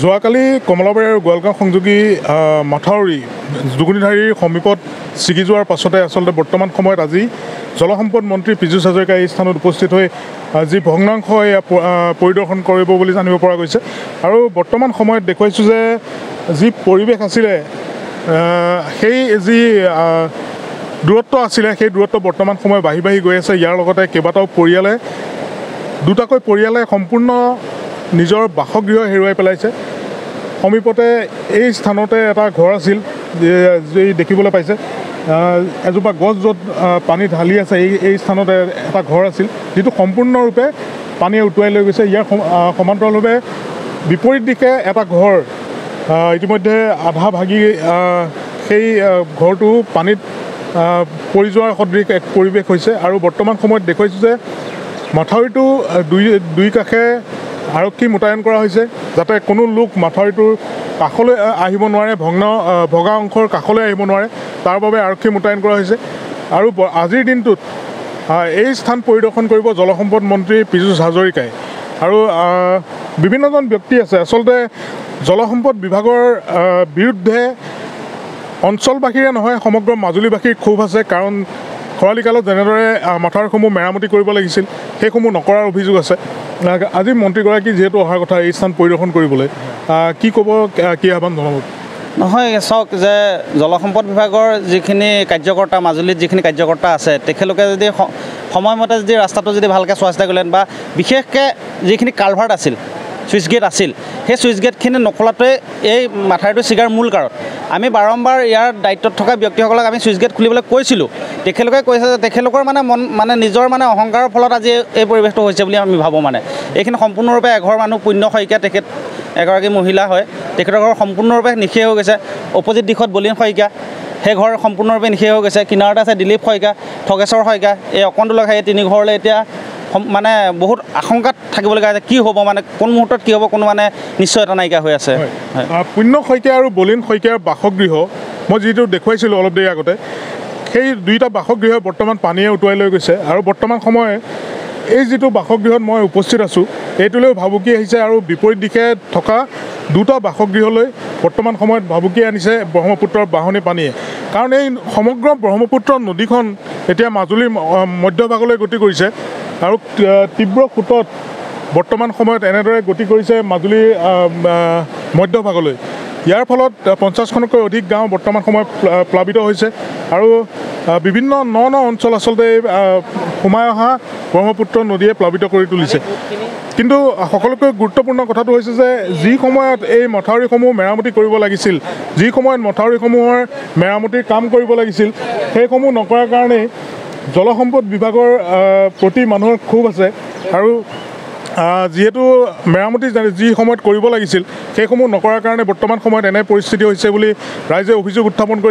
যোৱাকালি কমলাবাৰী আৰু গোৱালগাঁও সংযোগী মাথাউৰি দুগুনিধাৰীৰ সমীপত ছিগি যোৱাৰ পাছতে আচলতে বৰ্তমান সময়ত আজি জলসম্পদ মন্ত্ৰী পীযুষ হাজৰিকা এই স্থানত উপস্থিত হৈ যি ভগ্নাংশ এয়া পৰিদৰ্শন কৰিব বুলি জানিব পৰা গৈছে। আৰু বৰ্তমান সময়ত দেখুৱাইছোঁ যে যি পৰিৱেশ আছিলে সেই যি দূৰত্ব আছিলে সেই দূৰত্ব বৰ্তমান সময় বাঢ়ি বাঢ়ি গৈ আছে। ইয়াৰ লগতে কেইবাটাও পৰিয়ালে দুটাকৈ পৰিয়ালে সম্পূৰ্ণ নিজৰ বাসগৃহ হেৰুৱাই পেলাইছে। সমীপতে এই স্থানতে এটা ঘৰ আছিল যে- দেখিবলৈ পাইছে। এজোপা গছ য'ত পানী ঢালি আছে এই এই স্থানতে এটা ঘৰ আছিল যিটো সম্পূৰ্ণৰূপে পানীয়ে উটুৱাই লৈ গৈছে। ইয়াৰ সমান্তৰালভাৱে বিপৰীত দিশে এটা ঘৰ ইতিমধ্যে আধা ভাগি সেই ঘৰটো পানীত পৰি যোৱাৰ সদৃশ এক পৰিৱেশ হৈছে। আৰু বৰ্তমান সময়ত দেখুৱাইছোঁ যে মাথাউৰিটো দুই দুই কাষে আৰক্ষী মোতায়েন কৰা হৈছে যাতে কোনো লোক মাথাউৰিটোৰ কাষলৈ আহ, আহিব নোৱাৰে ভগ্ন ভগা অংশৰ কাষলৈ আহিব নোৱাৰে। তাৰ বাবে আৰক্ষী মোতায়েন কৰা হৈছে। আৰু আজিৰ দিনটোত এই স্থান পৰিদৰ্শন কৰিব জলসম্পদ মন্ত্ৰী পীযুষ হাজৰিকাই। আৰু বিভিন্নজন ব্যক্তি আছে। আচলতে জলসম্পদ বিভাগৰ বিৰুদ্ধে অঞ্চলবাসীৰে নহয় সমগ্ৰ মাজুলীবাসীৰ ক্ষোভ আছে। কাৰণ খৰালি কালত যেনেদৰে মাথাউৰিসমূহ মেৰামতি কৰিব লাগিছিল সেইসমূহ নকৰাৰ অভিযোগ আছে। আজি মন্ত্ৰীগৰাকী যিহেতু অহাৰ কথা এই স্থান পৰিদৰ্শন কৰিবলৈ কি ক'ব কি আহ্বান জনাব? নহয় চাওক যে জলসম্পদ বিভাগৰ যিখিনি কাৰ্যকৰ্তা মাজুলীত যিখিনি কাৰ্যকৰ্তা আছে তেখেতলোকে যদি সময়মতে যদি ৰাস্তাটো যদি ভালকৈ চোৱা চিতা কৰিলেন বা বিশেষকৈ যিখিনি কালভাৰ্ট আছিল ছুইচ গেট আছিল। সেই ছুইচ গেটখিনি নখোলাটোৱে এই মাথাউৰিটো ছিগাৰ মূল কাৰণ। আমি বাৰম্বাৰ ইয়াৰ দায়িত্বত থকা ব্যক্তিসকলক আমি ছুইচ গেট খুলিবলৈ কৈছিলোঁ। তেখেতলোকে কৈছে যে তেখেতলোকৰ মানে মন মানে নিজৰ মানে অহংকাৰৰ ফলত আজি এই পৰিৱেশটো হৈছে বুলি আমি ভাবোঁ মানে। এইখিনি সম্পূৰ্ণৰূপে এঘৰ মানুহ পুণ্য শইকীয়া তেখেত এগৰাকী মহিলা হয়। তেখেতৰ ঘৰ সম্পূৰ্ণৰূপে নিশেষ হৈ গৈছে। অপজিট দিশত বলীন শইকীয়া। সেই ঘৰ সম্পূৰ্ণৰূপে নিশেষ হৈ গৈছে। কিনাৰতে আছে দিলীপ শইকীয়া থগেশ্বৰ শইকীয়া। এই অকণটোলক সেই তিনি ঘৰলৈ এতিয়া মানে বহুত আশংকাত থাকিবলগীয়া হৈছে কি হ'ব মানে কোন মুহূৰ্তত কি হ'ব কোনো মানে নিশ্চয়তা নাইকিয়া হৈ আছে। পুণ্য শইকীয়া আৰু বলীন শইকীয়াৰ বাসগৃহ মই যিটো দেখুৱাইছিলোঁ অলপ দেৰি আগতে সেই দুয়োটা বাসগৃহ বৰ্তমান পানীয়ে উটুৱাই লৈ গৈছে আৰু বৰ্তমান সময়ে এই যিটো বাসগৃহত মই উপস্থিত আছোঁ এইটোলৈও ভাবুকি আহিছে আৰু বিপৰীত দিশে থকা দুটা বাসগৃহলৈ বৰ্তমান সময়ত ভাবুকি আনিছে ব্ৰহ্মপুত্ৰৰ বাঢ়নী পানীয়ে। কাৰণ এই সমগ্ৰ ব্ৰহ্মপুত্ৰ নদীখন এতিয়া মাজুলীৰ মধ্যভাগলৈ গতি কৰিছে। আৰু তীব্ৰ সোঁতত বৰ্তমান সময়ত এনেদৰে গতি কৰিছে আহ, মধ্যভাগলৈ ইয়াৰ ফলত পঞ্চাছখনতকৈ অধিক গাঁও বৰ্তমান সময়ত প্লা- প্লাবিত হৈছে। আৰু বিভিন্ন ন ন অঞ্চল আচলতে এই, সোমাই অহা ব্ৰহ্মপুত্ৰ নদীয়ে প্লাবিত কৰি তুলিছে। কিন্তু সকলোতকৈ গুৰুত্বপূৰ্ণ কথাটো হৈছে যে যি সময়ত এই মথাউৰিসমূহ মেৰামতি কৰিব লাগিছিল যি সময়ত মথাউৰিসমূহৰ মেৰামতিৰ কাম কৰিব লাগিছিল সেইসমূহ নকৰাৰ কাৰণেই জলসম্পদ বিভাগৰ প্ৰতি মানুহৰ ক্ষোভ আছে। আৰু যিহেতু মেৰামতি যি সময়ত কৰিব লাগিছিল সেইসমূহ নকৰাৰ কাৰণে বৰ্তমান সময়ত এনে পৰিস্থিতি হৈছে বুলি ৰাইজে অভিযোগ উত্থাপন কৰিছে।